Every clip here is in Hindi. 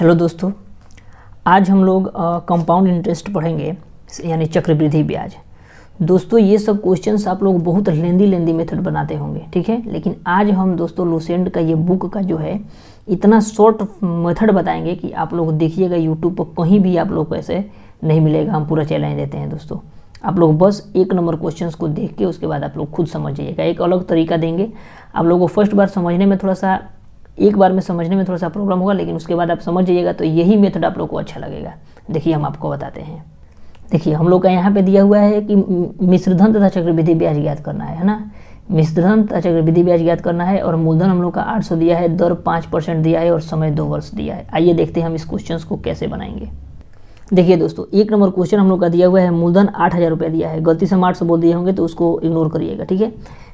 हेलो दोस्तों, आज हम लोग कंपाउंड इंटरेस्ट पढ़ेंगे, यानी चक्रवृद्धि ब्याज। दोस्तों, ये सब क्वेश्चंस आप लोग बहुत लेंदी लेंदी मेथड बनाते होंगे, ठीक है? लेकिन आज हम दोस्तों लूसेंट का, ये बुक का जो है, इतना शॉर्ट मेथड बताएँगे कि आप लोग देखिएगा यूट्यूब पर कहीं भी आप लोग को ऐसे नहीं मिलेगा, हम पूरा चैलेंज देते हैं दोस्तों। आप लोग बस एक नंबर क्वेश्चंस को देख के उसके बाद आप लोग खुद समझ जाइएगा। एक अलग तरीका देंगे। आप लोगों को फ़र्स्ट बार समझने में थोड़ा सा एक बार में समझने में थोड़ा सा प्रॉब्लम होगा, लेकिन उसके बाद आप समझ जाइएगा तो यही मेथड आप लोग को अच्छा लगेगा। देखिए, हम आपको बताते हैं। देखिए, हम लोग का यहाँ पे दिया हुआ है कि मिश्रधन तथा चक्रवृद्धि ब्याज ज्ञात करना है है ना? मिश्रधन तथा चक्रवृद्धि ब्याज ज्ञात करना है और मूलधन हम लोग का 800 दिया है, दर पाँच परसेंट दिया है और समय दो वर्ष दिया है। आइए देखते हैं हम इस क्वेश्चन को कैसे बनाएँगे। देखिए दोस्तों, एक नंबर क्वेश्चन हम लोग का दिया हुआ है, मूलधन आठ हज़ार रुपया दिया है। गलती से हम आठ सौ बोल दिए होंगे तो उसको इग्नोर करिएगा, ठीक है?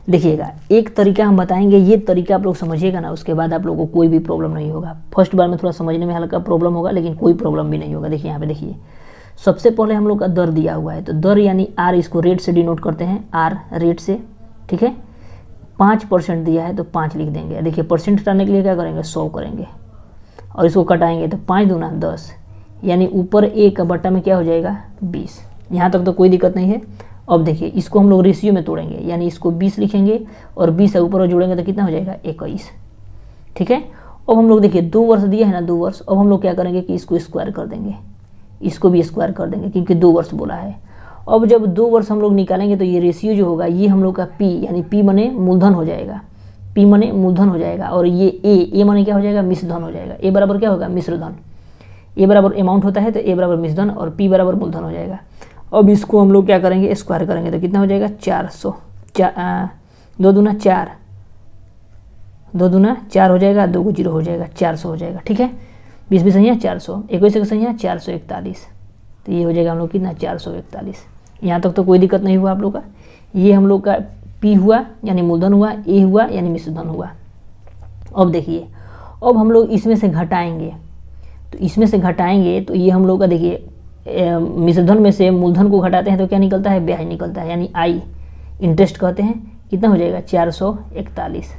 देखिएगा, एक तरीका हम बताएँगे, ये तरीका आप लोग समझिएगा ना, उसके बाद आप लोगों को कोई भी प्रॉब्लम नहीं होगा। फ़र्स्ट बार में थोड़ा समझने में हल्का प्रॉब्लम होगा, लेकिन कोई प्रॉब्लम भी नहीं होगा। देखिए, यहाँ पे देखिए। सबसे पहले हम लोग का दर दिया हुआ है तो दर यानी आर इसको रेट से डिनोट करते हैं आर रेट से, ठीक है? पाँच परसेंट दिया है तो पाँच लिख देंगे। देखिए परसेंट हटाने के लिए क्या करेंगे? सौ करेंगे। और इसको कटाएँगे तो पाँच दूना दस, यानी ऊपर एक का बट्टा में क्या हो जाएगा? बीस। यहाँ तक तो कोई दिक्कत नहीं है। अब देखिए, इसको हम लोग रेशियो में तोड़ेंगे, यानी इसको बीस लिखेंगे और बीस से ऊपर जोड़ेंगे तो कितना हो जाएगा? इक्कीस। ठीक है? अब हम लोग देखिए, दो वर्ष दिया है ना दो वर्ष, अब हम लोग क्या करेंगे कि इसको स्क्वायर कर देंगे। इसको भी स्क्वायर कर देंगे, क्योंकि दो वर्ष बोला है। अब जब दो वर्ष हम लोग निकालेंगे तो ये रेशियो जो होगा, ये हम लोग का पी यानी पी मने मूलधन हो जाएगा। पी मने मूलधन हो जाएगा और ये ए ए मने क्या हो जाएगा? मिश्रधन हो जाएगा। ए बराबर क्या होगा? मिश्रधन। ए बराबर अमाउंट होता है तो ए बराबर मिश्रधन और पी बराबर मूलधन हो जाएगा। अब इसको हम लोग क्या करेंगे? स्क्वायर करेंगे। तो कितना हो जाएगा? चार सौ। चार दो दूना चार। दो दूना चार हो जाएगा, दो को ज़ीरो हो जाएगा, चार सौ हो जाएगा। ठीक है? बीस बीस संख्या चार सौ। इक्कीस का संख्या चार सौ इकतालीस। तो ये हो जाएगा हम लोग कितना? चार सौ इकतालीस। यहाँ तक तो कोई दिक्कत नहीं हुआ आप लोग का। ये हम लोग का पी हुआ, यानी मूलधन हुआ ए हुआ, यानी मिश्रधन हुआ। अब देखिए, अब हम लोग इसमें से घटाएँगे। तो इसमें से घटाएँगे तो ये हम लोग का देखिए मिश्रधन में से मूलधन को घटाते हैं तो क्या निकलता है? ब्याज निकलता है। यानी आई इंटरेस्ट कहते हैं। कितना हो जाएगा? चार सौ इकतालीस।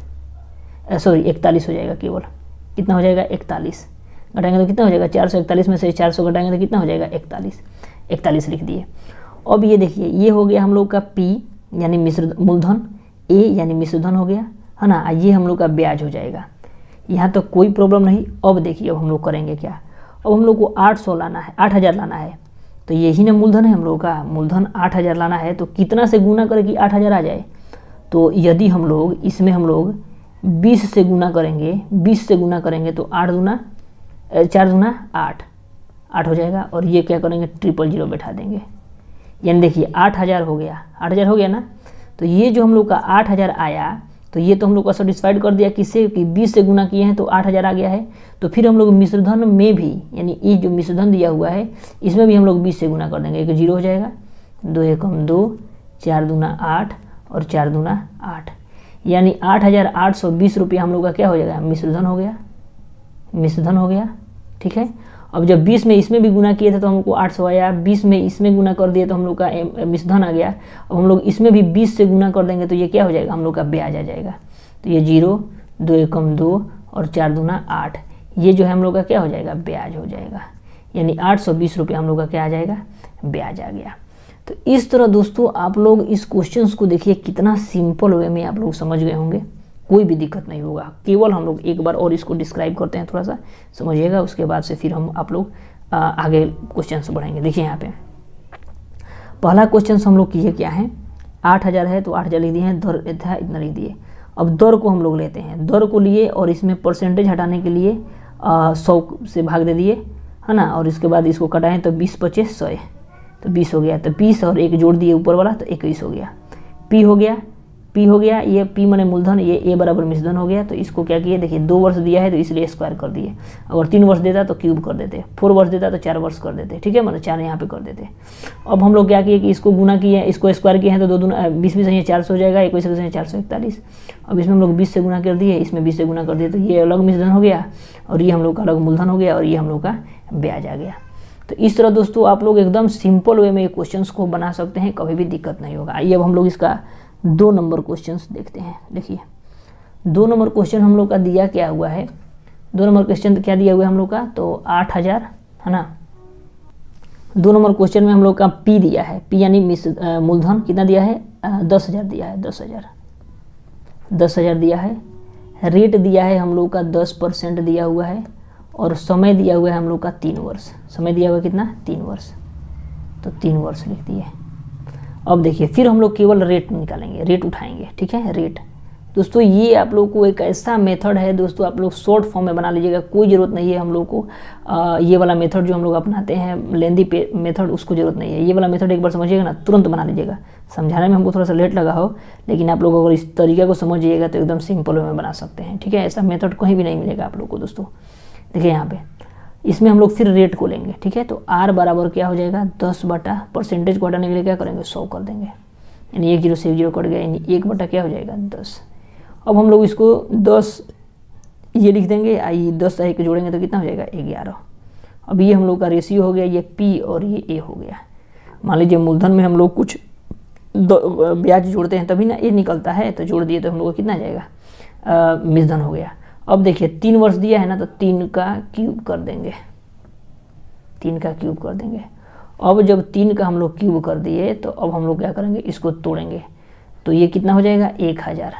सॉरी इकतालीस हो जाएगा केवल। कितना हो जाएगा? इकतालीस। घटाएँगे तो कितना हो जाएगा? चार सौ इकतालीस में से चार सौ घटाएँगे तो कितना हो जाएगा? इकतालीस। इकतालीस लिख दिए। अब ये देखिए, ये हो गया हम लोग का पी यानी मिश्र, मूलधन। ए यानी मिश्रधन हो गया। है ना? ये हम लोग का ब्याज हो जाएगा। यहाँ तो कोई प्रॉब्लम नहीं। अब देखिए, अब हम लोग करेंगे क्या? अब हम लोग को आठ सौ लाना है, आठ हज़ार लाना है। तो यही ना मूलधन है हम लोग का। मूलधन आठ हज़ार लाना है तो कितना से गुना करें कि आठ हज़ार आ जाए? तो यदि हम लोग, इसमें हम लोग बीस से गुना करेंगे, बीस से गुना करेंगे तो आठ गुना चार गुना आठ। आठ हो जाएगा और ये क्या करेंगे? ट्रिपल ज़ीरो बैठा देंगे। यानी देखिए, आठ हज़ार हो गया। आठ हज़ार हो गया ना? तो ये जो हम लोग का आठ हज़ार आया तो ये तो हम लोग का सेटिस्फाइड कर दिया किससे कि बीस से गुना किए हैं तो आठ हज़ार आ गया है। तो फिर हम लोग मिश्रधन में भी, यानी ये जो मिश्रधन दिया हुआ है, इसमें भी हम लोग बीस से गुना कर देंगे। एक ज़ीरो हो जाएगा। दो एक एकम दो, चार दूना आठ और चार दूना आठ। यानी आठ हज़ार आठ सौ बीस रुपया हम लोग का क्या हो जाएगा? मिश्रधन हो गया। मिश्रधन हो गया। ठीक है? अब जब 20 में इसमें भी गुना किए थे तो हमको 800 आया 20 में इसमें गुना कर दिए तो हम लोग का मिसधन आ गया। अब हम लोग इसमें भी 20 से गुना कर देंगे तो ये क्या हो जाएगा? हम लोग का ब्याज आ जाएगा। तो ये ज़ीरो, दो एकम दो और चार दूना आठ, ये जो है हम लोग का क्या हो जाएगा? ब्याज हो जाएगा। यानी आठ सौ बीस रुपये हम लोग का क्या आ जाएगा? ब्याज आ गया। तो इस तरह दोस्तों आप लोग इस क्वेश्चन को देखिए, कितना सिंपल वे में आप लोग समझ गए होंगे। कोई भी दिक्कत नहीं होगा। केवल हम लोग एक बार और इसको डिस्क्राइब करते हैं थोड़ा सा समझिएगा, उसके बाद से फिर हम आप लोग आगे क्वेश्चन बढ़ेंगे देखिए यहाँ पे। पहला क्वेश्चन हम लोग किए क्या है? आठ हज़ार है तो आठ हज़ार लिख दिए हैं, दर था इतना लिख दिए। अब दर को हम लोग लेते हैं। दर को लिए और इसमें परसेंटेज हटाने के लिए सौ से भाग दे दिए, है ना? और इसके बाद इसको कटाएँ तो बीस पच्चीस सौ तो बीस हो गया। तो बीस और एक जोड़ दिए ऊपर वाला तो इक्कीस हो गया। पी हो गया। पी हो गया, ये पी मैंने मूलधन, ये ए बराबर मिश्रधन हो गया तो इसको क्या किए देखिए, दो वर्ष दिया है तो इसलिए स्क्वायर कर दिए। अगर तीन वर्ष देता तो क्यूब कर देते। फोर वर्ष देता तो चार वर्ष कर देते। ठीक है मतलब चार यहाँ पे कर देते। अब हम लोग क्या किए कि इसको गुना किए, इसको स्क्वायर किए हैं तो दो दूना बीस बीस चार सौ हो जाएगा, इक्कीस इक्कीस चार सौ इकतालीस। अब इसमें हम लोग बीस से गुना कर दिए, इसमें बीस से गुना कर दिए तो ये अलग मिश्रधन हो गया, और ये हम लोग का अलग मूलधन हो गया, और ये हम लोग का ब्याज आ गया। तो इस तरह दोस्तों, आप लोग एकदम सिंपल वे में ये क्वेश्चंस को बना सकते हैं, कभी भी दिक्कत नहीं होगा। आइए अब हम लोग इसका दो नंबर क्वेश्चंस देखते हैं। देखिए दो नंबर क्वेश्चन हम लोग का दिया क्या हुआ है? दो नंबर क्वेश्चन क्या दिया हुआ है हम लोग का? तो आठ हज़ार, है ना? दो नंबर क्वेश्चन में हम लोग का पी दिया है। पी यानी मिस मूलधन कितना दिया है? दस हज़ार दिया है, दस हज़ार। दस हज़ार दिया है। रेट दिया है हम लोग का दस परसेंट दिया हुआ है और समय दिया हुआ है हम लोग का तीन वर्ष। समय दिया हुआ कितना? तीन वर्ष। तो तीन वर्ष लिख दिए। अब देखिए फिर हम लोग केवल रेट निकालेंगे रेट उठाएँगे ठीक है रेट दोस्तों ये आप लोग को एक ऐसा मेथड है दोस्तों आप लोग शॉर्ट फॉर्म में बना लीजिएगा कोई ज़रूरत नहीं है हम लोग को। आ, ये वाला मेथड जो हम लोग अपनाते हैं लेंदी मेथड उसको ज़रूरत नहीं है। ये वाला मेथड एक बार समझिएगा ना तुरंत बना लीजिएगा। समझाने में हमको थोड़ा सा लेट लगा हो लेकिन आप लोग अगर इस तरीके को समझिएगा तो एकदम सिंपल वे में बना सकते हैं ठीक है? ऐसा मेथड कहीं भी नहीं मिलेगा आप लोग को दोस्तों। देखिए यहाँ पे। इसमें हम लोग फिर रेट को लेंगे ठीक है? तो आर बराबर क्या हो जाएगा? दस बटा परसेंटेज को हटाने के लिए क्या करेंगे? सौ कर देंगे। यानी एक ज़ीरो से ज़ीरो कट गया, यानी एक बटा क्या हो जाएगा? दस। अब हम लोग इसको दस, ये लिख देंगे, आई दस एक जोड़ेंगे तो कितना हो जाएगा? ग्यारह। अब ये हम लोग का रेशियो हो गया, ये पी और ये ए हो गया। मान लीजिए मूलधन में हम लोग कुछ ब्याज जोड़ते हैं तभी ना ए निकलता है तो जोड़ दिए तो हम लोग को कितना जाएगा? मिसधन हो गया। अब देखिए, तीन वर्ष दिया है ना तो तीन का क्यूब कर देंगे। तीन का क्यूब कर देंगे। अब जब तीन का हम लोग क्यूब कर दिए तो अब हम लोग क्या करेंगे? इसको तोड़ेंगे। तो ये कितना हो जाएगा? एक हज़ार।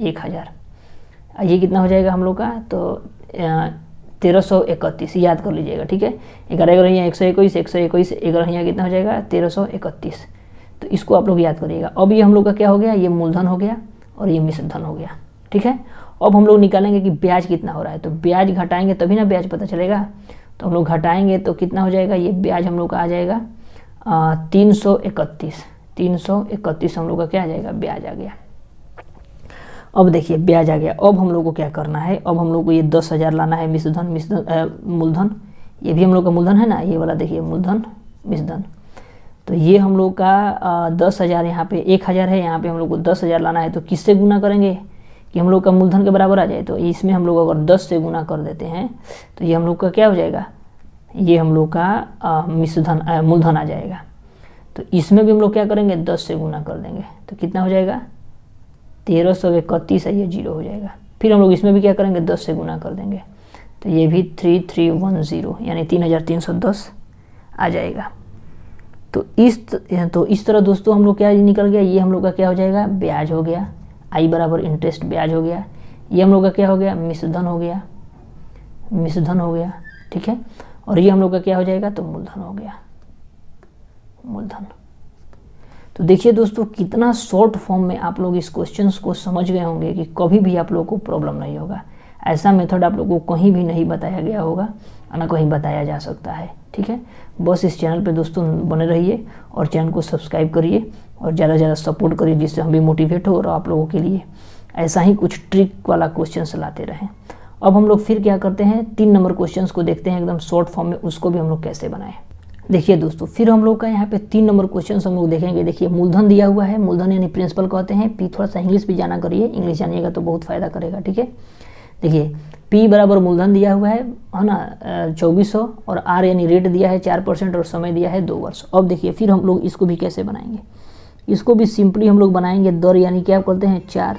एक हज़ार। ये कितना हो जाएगा हम लोग का? तो तेरह सौ इकतीस। याद कर लीजिएगा, ठीक है? ग्यारह यहाँ एक सौ इक्कीस, एक सौ इक्कीस, ग्यारह कितना हो जाएगा? तेरह सौ इकतीस। तो इसको आप लोग याद करिएगा। अब ये हम लोग का क्या हो गया? ये मूलधन हो गया और ये मिश्र धन हो गया, ठीक है? अब हम लोग निकालेंगे कि ब्याज कितना हो रहा है। तो ब्याज घटाएँगे तभी ना ब्याज पता चलेगा। तो हम लोग घटाएँगे तो कितना हो जाएगा? ये ब्याज हम लोग का आ जाएगा तीन सौ इकतीस। तीन सौ इकतीस हम लोग का क्या आ जाएगा? ब्याज आ गया। अब देखिए, ब्याज आ गया। अब हम लोग को क्या करना है? अब हम लोग को ये दस हज़ार लाना है मिश्रधन मिश्रधन मूलधन। ये भी हम लोग का मूलधन है ना? ये वाला देखिए, मूलधन, मिश्रधन। तो ये हम लोग का दस हज़ार यहाँ पे, एक हज़ार है। यहाँ पे हम लोग को दस हज़ार लाना है। तो किससे गुना करेंगे? कि हम लोग का मूलधन के बराबर आ जाए तो इसमें हम लोग अगर दस से गुना कर देते हैं तो ये हम लोग का क्या हो जाएगा? ये हम लोग का मिश्रधन मूलधन आ जाएगा। तो इसमें भी हम लोग क्या करेंगे? दस से गुना कर देंगे। तो कितना हो जाएगा? तेरह सौ इकतीस है, ये ज़ीरो हो जाएगा। फिर हम लोग इसमें भी क्या करेंगे? दस से गुना कर देंगे। तो ये भी थ्री थ्री वन ज़ीरो, यानी तीन हज़ार तीन सौ दस आ जाएगा। तो इस तो इस तरह दोस्तों हम लोग क्या निकल गया? ये हम लोग का क्या हो जाएगा? ब्याज हो गया। आई बराबर इंटरेस्ट ब्याज हो गया। ये हम लोग का क्या हो गया? मिश्रधन हो गया। मिश्रधन हो गया, ठीक है? और ये हम लोग का क्या हो जाएगा? तो मूलधन हो गया। मूलधन। तो देखिए दोस्तों, कितना शॉर्ट फॉर्म में आप लोग इस क्वेश्चन को समझ गए होंगे कि कभी भी आप लोग को प्रॉब्लम नहीं होगा। ऐसा मेथड आप लोग को कहीं भी नहीं बताया गया होगा, ना कहीं बताया जा सकता है। ठीक है? बस इस चैनल पे दोस्तों बने रहिए और चैनल को सब्सक्राइब करिए और ज़्यादा से ज़्यादा सपोर्ट करिए, जिससे हम भी मोटिवेट हो और आप लोगों के लिए ऐसा ही कुछ ट्रिक वाला क्वेश्चन लाते रहें। अब हम लोग फिर क्या करते हैं? तीन नंबर क्वेश्चंस को देखते हैं एकदम शॉर्ट फॉर्म में, उसको भी हम लोग कैसे बनाएँ? देखिए दोस्तों, फिर हम लोग का यहाँ पे तीन नंबर क्वेश्चन हम लोग देखेंगे। देखिए, मूलधन दिया हुआ है। मूलधन यानी प्रिंसिपल कहते हैं। पी थोड़ा सा इंग्लिश भी जाना करिए। इंग्लिश जानिएगा तो बहुत फ़ायदा करेगा, ठीक है? देखिए पी बराबर मूलधन दिया हुआ है है ना चौबीस सौ और आर यानी रेट दिया है चार परसेंट और समय दिया है दो वर्ष। अब देखिए, फिर हम लोग इसको भी कैसे बनाएँगे? इसको भी सिंपली हम लोग बनाएँगे, दर यानी क्या करते हैं? चार।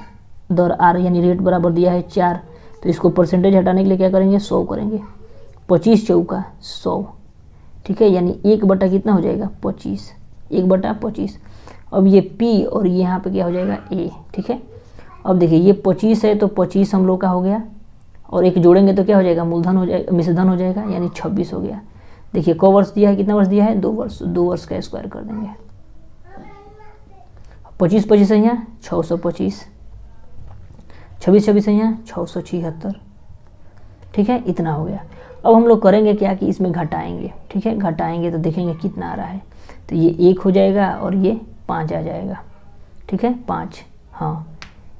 दर आर यानी रेट बराबर दिया है चार। तो इसको परसेंटेज हटाने के लिए क्या करेंगे? सौ करेंगे। पच्चीस चौका, सौ। ठीक है, यानी एक बटा कितना हो जाएगा? पच्चीस। एक बटा पच्चीस। अब ये पी और यहाँ पे क्या हो जाएगा? ए ठीक है? अब देखिए, ये पच्चीस है तो पच्चीस हम लोग का हो गया। और एक जोड़ेंगे तो क्या हो जाएगा? मूलधन हो जाएगा मिश्रधन हो जाएगा, यानी छब्बीस हो गया। देखिए, क वर्ष दिया है, कितना वर्ष दिया है? दो वर्ष दो वर्ष का स्क्वायर कर देंगे। पच्चीस पच्चीस है यहाँ छः सौ पच्चीस। छब्बीस छब्बीस है यहाँ छः सौ छिहत्तर। ठीक है, इतना हो गया। अब हम लोग करेंगे क्या कि इसमें घटाएँगे। ठीक है, घटाएँगे तो देखेंगे कितना आ रहा है। तो ये एक हो जाएगा और ये पाँच आ जाएगा। ठीक है, पाँच हाँ।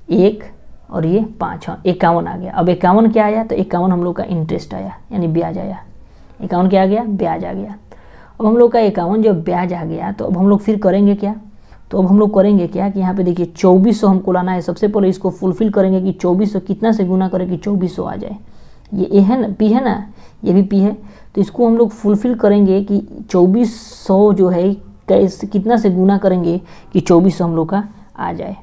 एक और ये पाँच हाँ इक्यावन आ गया। अब इक्यावन क्या आया? तो इक्यावन हम लोग का इंटरेस्ट आया, यानी ब्याज आया। इक्यावन क्या आ गया? ब्याज आ गया। अब हम लोग का इक्यावन जब ब्याज आ गया तो अब हम लोग फिर करेंगे क्या? तो अब हम लोग करेंगे क्या कि यहाँ पे देखिए चौबीस हमको लाना है। सबसे पहले इसको फुलफिल करेंगे कि चौबीस कितना से गुना करें कि चौबीस आ जाए। ये ए है ना, पी है ना? ये भी पी है। तो इसको हम लोग फुलफिल करेंगे कि चौबीस जो है, कैसे कितना से गुना करेंगे कि चौबीस हम लोग का आ जाए।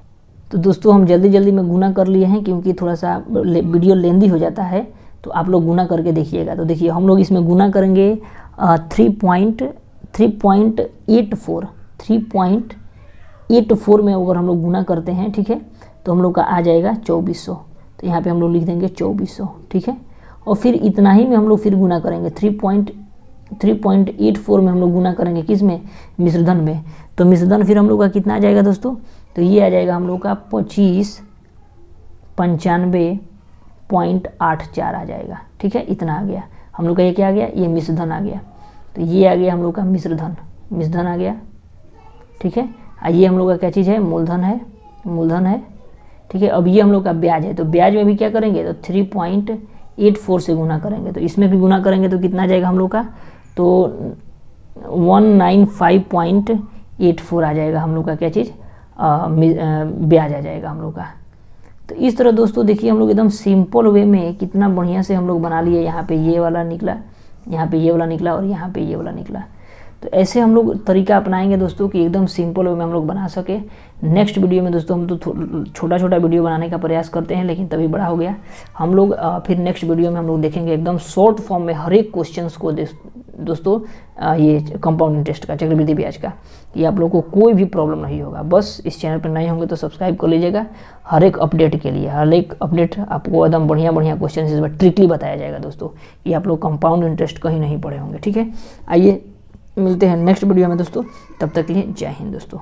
तो दोस्तों, हम जल्दी जल्दी में गुना कर लिए हैं क्योंकि थोड़ा सा वीडियो लेंदी हो जाता है तो आप लोग गुना करके देखिएगा। तो देखिए, हम लोग इसमें गुना करेंगे three point three point eight four three point eight four में अगर हम लोग गुना करते हैं, ठीक है तो हम लोग का आ जाएगा चौबीस। सौ तो यहाँ पे हम लोग लिख देंगे चौबीस सौ ठीक है? और फिर इतना ही में हम लोग फिर गुना करेंगे। Three point three point eight four में हम लोग गुना करेंगे किसमें? मिश्रधन में। तो मिश्रधन फिर हम लोग का कितना आ जाएगा दोस्तों? तो ये आ जाएगा हम लोग का पच्चीस पंचानवे पॉइंट आठ चार आ जाएगा। ठीक है? इतना आ गया। हम लोग का ये क्या आ गया? ये मिश्रधन आ गया। तो ये आ गया हम लोग का मिश्रधन। मिश्रधन आ गया। ठीक है? ये हम लोग का क्या चीज़ है? मूलधन है। मूलधन है। ठीक है? अब ये हम लोग का ब्याज है। तो ब्याज में भी क्या करेंगे? तो थ्री पॉइंट एट फोर से गुना करेंगे। तो इसमें भी गुना करेंगे तो कितना जाएगा हम लोग का? तो one nine five point eight four आ जाएगा हम लोग का क्या चीज़? ब्याज आ जाएगा हम लोग का। तो इस तरह दोस्तों देखिए हम लोग एकदम सिंपल वे में कितना बढ़िया से हम लोग बना लिए। यहाँ पे ये वाला निकला, यहाँ पे ये वाला निकला और यहाँ पे ये वाला निकला। तो ऐसे हम लोग तरीका अपनाएँगे दोस्तों कि एकदम सिंपल वे में हम लोग बना सके। नेक्स्ट वीडियो में दोस्तों हम तो छोटा छोटा वीडियो बनाने का प्रयास करते हैं, लेकिन तभी बड़ा हो गया। हम लोग फिर नेक्स्ट वीडियो में हम लोग देखेंगे एकदम शॉर्ट फॉर्म में हर एक क्वेश्चन को दोस्तों ये कंपाउंड इंटरेस्ट का, चक्रवृद्धि ब्याज का, कि आप लोगों को कोई भी प्रॉब्लम नहीं होगा। बस इस चैनल पर नए होंगे तो सब्सक्राइब कर लीजिएगा। हर एक अपडेट के लिए, हर एक अपडेट आपको एकदम बढ़िया बढ़िया क्वेश्चन इस ट्रिकली बताया जाएगा दोस्तों, कि आप लोग कंपाउंड इंटरेस्ट कहीं नहीं पढ़े होंगे, ठीक है? आइए, मिलते हैं नेक्स्ट वीडियो में दोस्तों, तब तक के लिए जय हिंद दोस्तों।